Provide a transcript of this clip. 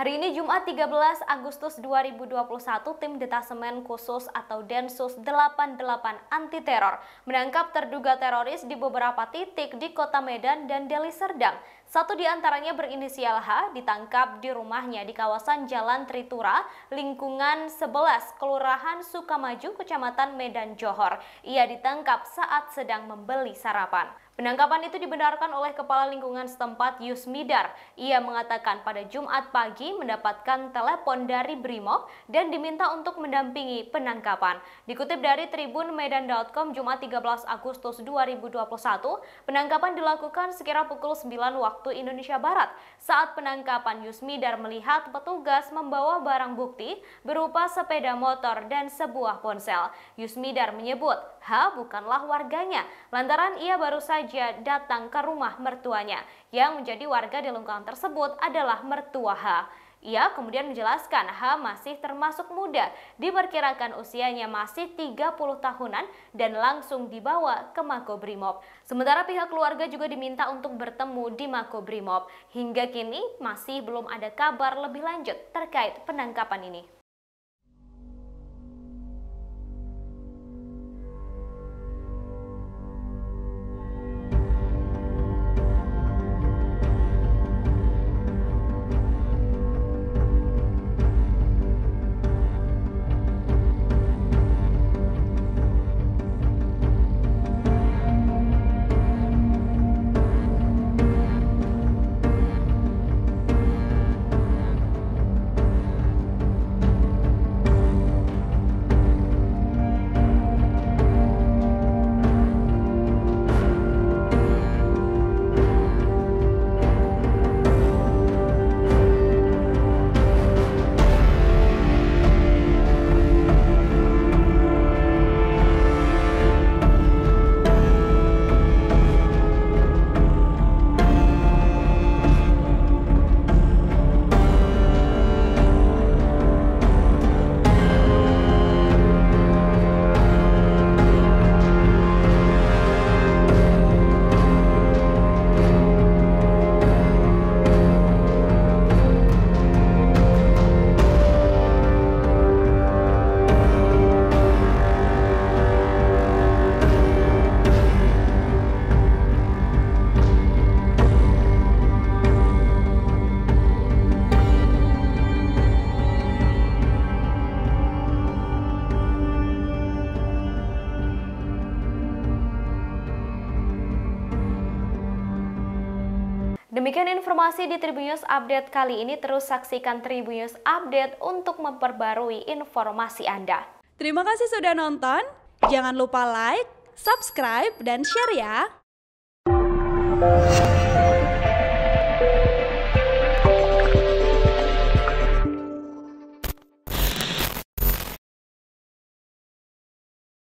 Hari ini Jumat 13 Agustus 2021, tim detasemen khusus atau Densus 88 anti teror menangkap terduga teroris di beberapa titik di kota Medan dan Deli Serdang. Satu di antaranya berinisial H ditangkap di rumahnya di kawasan Jalan Tritura, lingkungan 11, Kelurahan Sukamaju, Kecamatan Medan Johor. Ia ditangkap saat sedang membeli sarapan. Penangkapan itu dibenarkan oleh Kepala Lingkungan setempat Yusmidar. Ia mengatakan pada Jumat pagi mendapatkan telepon dari Brimob dan diminta untuk mendampingi penangkapan. Dikutip dari Tribun Medan.com Jumat 13 Agustus 2021, penangkapan dilakukan sekira pukul 9 waktu Indonesia Barat. Saat penangkapan Yusmidar melihat petugas membawa barang bukti berupa sepeda motor dan sebuah ponsel. Yusmidar menyebut H bukanlah warganya lantaran ia baru saja datang ke rumah mertuanya. Yang menjadi warga di lingkungan tersebut adalah mertua H. Ia kemudian menjelaskan H masih termasuk muda, diperkirakan usianya masih 30 tahunan dan langsung dibawa ke Makobrimob. Sementara pihak keluarga juga diminta untuk bertemu di Makobrimob. Hingga kini masih belum ada kabar lebih lanjut terkait penangkapan ini. Demikian informasi di Tribunnews Update kali ini. Terus saksikan Tribunnews Update untuk memperbarui informasi Anda. Terima kasih sudah nonton. Jangan lupa like, subscribe, dan share ya.